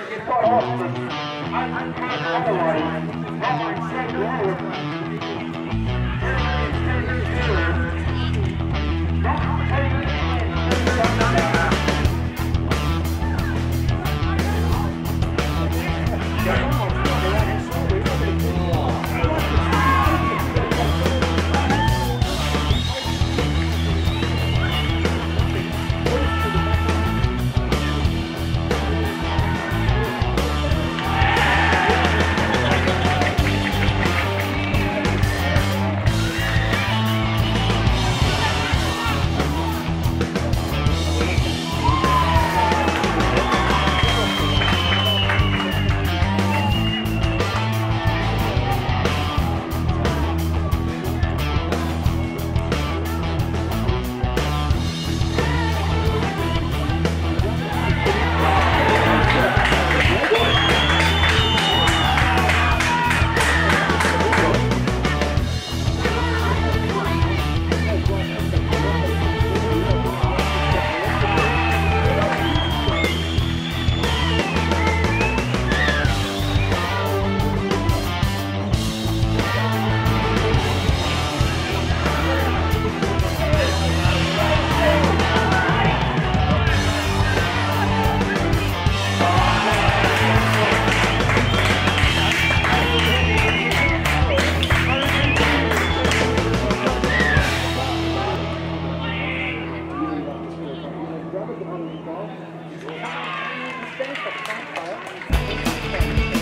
off, but I can't. Otherwise. Not my second Well, we are.